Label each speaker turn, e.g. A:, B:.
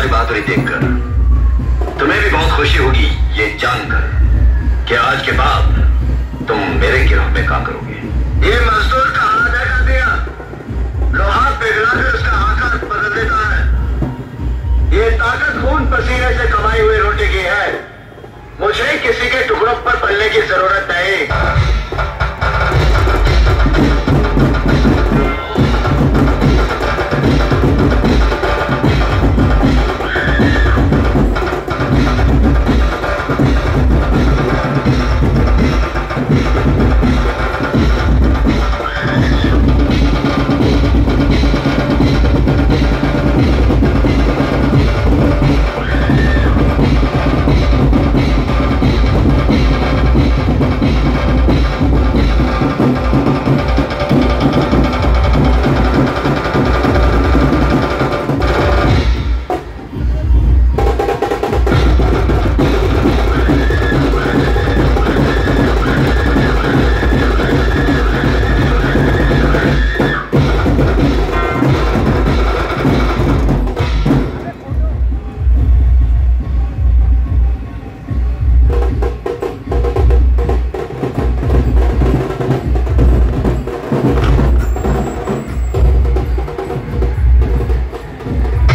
A: तुम्हारी बहादुरी देखकर तुम्हें भी बहुत खुशी होगी, ये जानकर कि आज के बाद तुम मेरे गिरोह में काम करोगे। ये मजदूर
B: का हाथ है कर दिया।
A: लोहा
B: पिघला
A: कर उसका आकार बदल देता है।
B: ये ताकत खून पसीने
A: से कमाई
B: हुई रोटी की है। मुझे किसी के टुकड़ों पर पलने की ज़रूरत